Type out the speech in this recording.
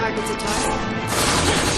targets attack.